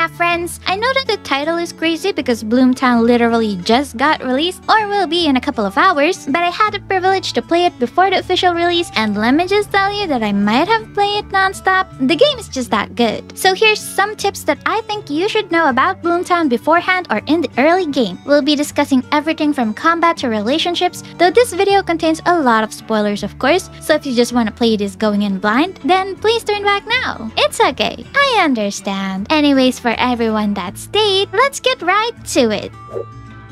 yeah, friends, I know that the title is crazy because Bloomtown literally just got released or will be in a couple of hours, but I had the privilege to play it before the official release, and let me just tell you that I might have played it nonstop. The game is just that good. So here's some tips that I think you should know about Bloomtown beforehand or in the early game. We'll be discussing everything from combat to relationships, though this video contains a lot of spoilers of course, so if you just want to play this going in blind, then please turn back now. It's okay, I understand. Anyways, for everyone that stayed, let's get right to it.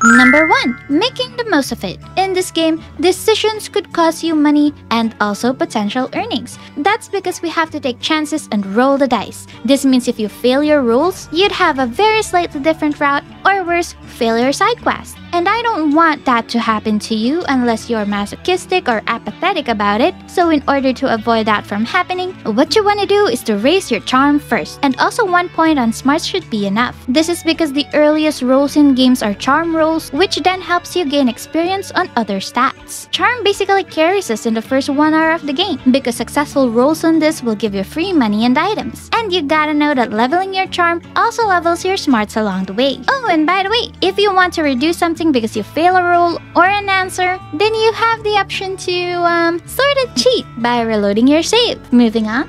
Number 1. Making the most of it. In this game, decisions could cost you money and also potential earnings. That's because we have to take chances and roll the dice. This means if you fail your rules, you'd have a very slightly different route or worse, fail your side quest. And I don't want that to happen to you unless you're masochistic or apathetic about it. So in order to avoid that from happening, what you want to do is to raise your charm first. And also one point on smarts should be enough. This is because the earliest rolls in games are charm rolls, which then helps you gain experience on other stats. Charm basically carries us in the first one hour of the game because successful rolls on this will give you free money and items. And you gotta know that leveling your charm also levels your smarts along the way. Oh, and by the way, if you want to reduce something something because you fail a roll or an answer, then you have the option to um, sort of cheat by reloading your save. Moving on.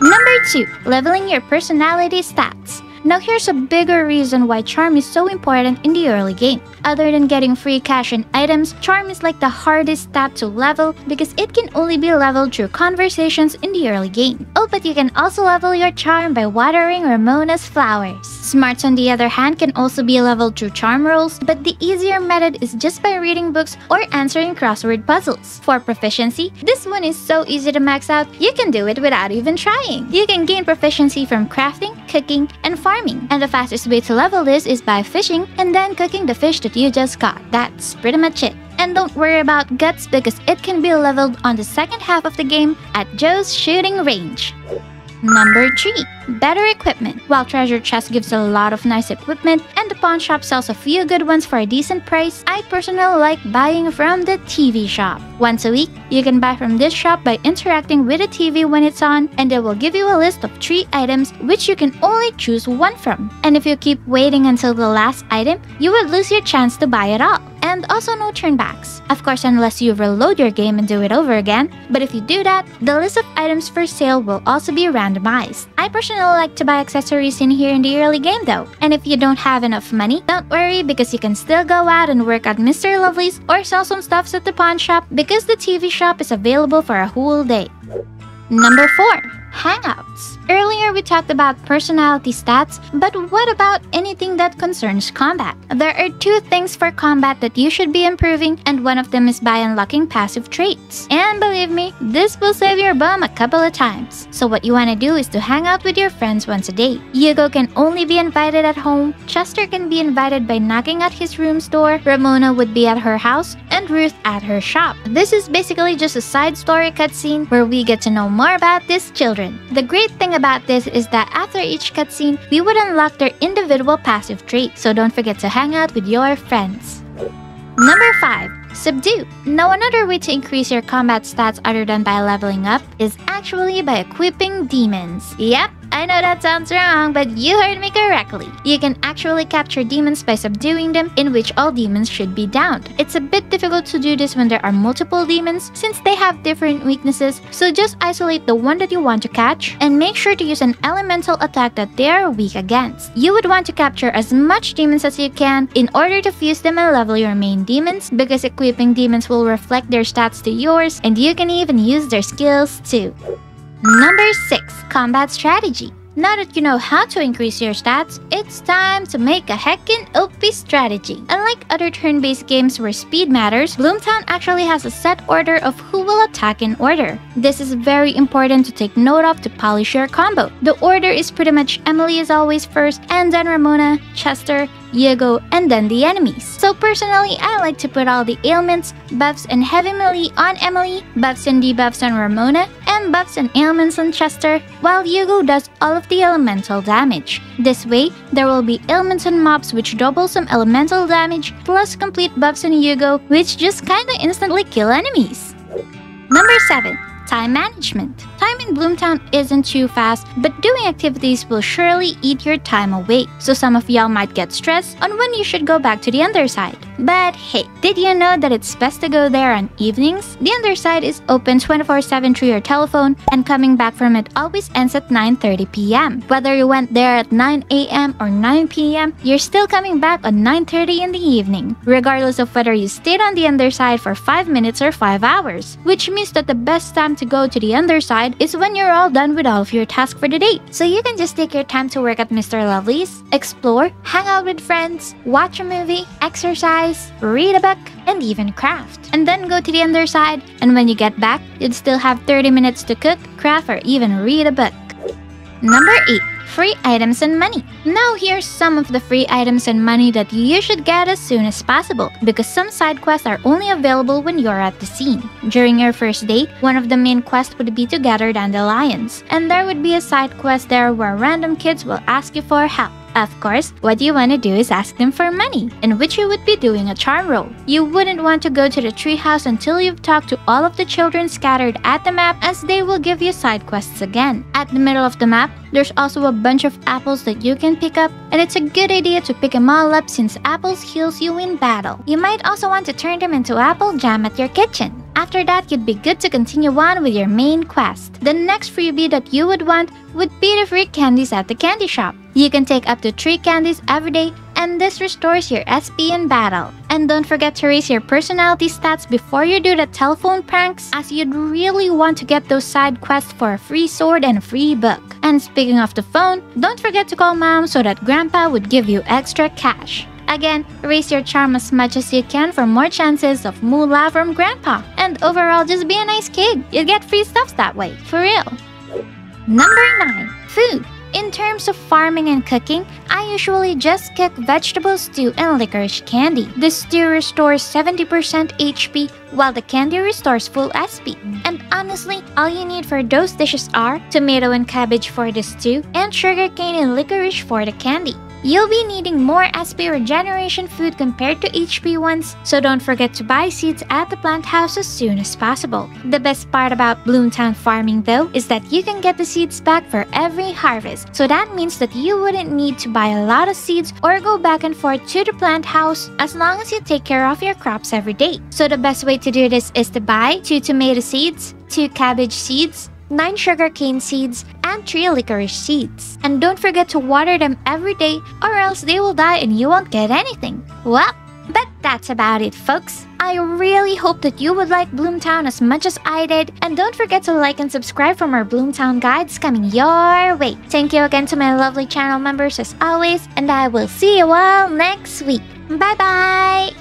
Number 2. Leveling your personality stats. Now here's a bigger reason why charm is so important in the early game. Other than getting free cash and items, charm is like the hardest stat to level because it can only be leveled through conversations in the early game. Oh, but you can also level your charm by watering Ramona's flowers. Smarts on the other hand can also be leveled through charm rolls, but the easier method is just by reading books or answering crossword puzzles. For proficiency, this one is so easy to max out, you can do it without even trying. You can gain proficiency from crafting, cooking, and farming. And the fastest way to level this is by fishing and then cooking the fish that you just caught. That's pretty much it. And don't worry about guts because it can be leveled on the second half of the game at Joe's shooting range. Number 3. Better equipment. While Treasure Chest gives a lot of nice equipment and the pawn shop sells a few good ones for a decent price, I personally like buying from the TV shop. Once a week, you can buy from this shop by interacting with the TV when it's on and they will give you a list of 3 items which you can only choose one from. And if you keep waiting until the last item, you would lose your chance to buy it all and also no turnbacks. Of course, unless you reload your game and do it over again. But if you do that, the list of items for sale will also be randomized. I personally like to buy accessories in here in the early game though. And if you don't have enough money, don't worry because you can still go out and work at Mr. Lovely's or sell some stuffs at the pawn shop because the TV shop is available for a whole day. Number 4. Hangouts. Earlier we talked about personality stats, but what about anything that concerns combat? There are two things for combat that you should be improving, and one of them is by unlocking passive traits. And believe me, this will save your bum a couple of times. So what you want to do is to hang out with your friends once a day. Hugo can only be invited at home, Chester can be invited by knocking at his room's door, Ramona would be at her house, and Ruth at her shop. This is basically just a side story cutscene where we get to know more about these children. The great thing about this is that after each cutscene, we would unlock their individual passive traits, so don't forget to hang out with your friends. Number 5. Subdue. Now another way to increase your combat stats other than by leveling up is actually by equipping demons. Yep, I know that sounds wrong, but you heard me correctly. You can actually capture demons by subduing them, in which all demons should be downed. It's a bit difficult to do this when there are multiple demons, since they have different weaknesses, so just isolate the one that you want to catch, and make sure to use an elemental attack that they are weak against. You would want to capture as much demons as you can in order to fuse them and level your main demons, because equipping demons will reflect their stats to yours, and you can even use their skills too. Number 6. Combat Strategy now that you know how to increase your stats, it's time to make a heckin' OP strategy. Unlike other turn-based games where speed matters, Bloomtown actually has a set order of who will attack in order. This is very important to take note of to polish your combo. The order is pretty much Emily is always first, and then Ramona, Chester, Hugo, and then the enemies. So personally, I like to put all the ailments, buffs, and heavy melee on Emily, buffs and debuffs on Ramona, and buffs and ailments on Chester, while Hugo does all of the elemental damage. This way, there will be ailments on mobs which double some elemental damage, plus complete buffs on Hugo which just kinda instantly kill enemies. Number 7. Time management. Time in Bloomtown isn't too fast, but doing activities will surely eat your time away. So some of y'all might get stressed on when you should go back to the underside. But hey, did you know that it's best to go there on evenings? The underside is open 24/7 through your telephone and coming back from it always ends at 9:30 p.m. Whether you went there at 9 a.m. or 9 p.m., you're still coming back on 9:30 in the evening, regardless of whether you stayed on the underside for 5 minutes or 5 hours, which means that the best to go to the underside is when you're all done with all of your tasks for the day. So you can just take your time to work at Mr. Lovely's, explore, hang out with friends, watch a movie, exercise, read a book, and even craft. And then go to the underside, and when you get back, you'd still have 30 minutes to cook, craft, or even read a book. Number 8. Free items and money. Now here's some of the free items and money that you should get as soon as possible because some side quests are only available when you're at the scene. During your first date, one of the main quests would be to gather dandelions, and there would be a side quest there where random kids will ask you for help. Of course, what you want to do is ask them for money, in which you would be doing a charm roll. You wouldn't want to go to the treehouse until you've talked to all of the children scattered at the map as they will give you side quests again. At the middle of the map, there's also a bunch of apples that you can pick up, and it's a good idea to pick them all up since apples heals you in battle. You might also want to turn them into apple jam at your kitchen. After that, you'd be good to continue on with your main quest. The next freebie that you would want would be the free candies at the candy shop. You can take up to 3 candies every day and this restores your SP in battle. And don't forget to raise your personality stats before you do the telephone pranks as you'd really want to get those side quests for a free sword and a free book. And speaking of the phone, don't forget to call mom so that grandpa would give you extra cash. Again, raise your charm as much as you can for more chances of moolah from grandpa. And overall, just be a nice kid. You'll get free stuffs that way, for real. Number 9. Food. In terms of farming and cooking, I usually just cook vegetable stew and licorice candy. The stew restores 70% HP while the candy restores full SP. And honestly, all you need for those dishes are tomato and cabbage for the stew and sugarcane and licorice for the candy. You'll be needing more SP regeneration food compared to HP ones, so don't forget to buy seeds at the plant house as soon as possible. The best part about Bloomtown farming though is that you can get the seeds back for every harvest, so that means that you wouldn't need to buy a lot of seeds or go back and forth to the plant house as long as you take care of your crops every day. So the best way to do this is to buy 2 tomato seeds, 2 cabbage seeds, 9 sugarcane seeds, and 3 licorice seeds. And don't forget to water them every day or else they will die and you won't get anything. Well, but that's about it, folks. I really hope that you would like Bloomtown as much as I did, and don't forget to like and subscribe for more Bloomtown guides coming your way. Thank you again to my lovely channel members as always, and I will see you all next week. Bye bye!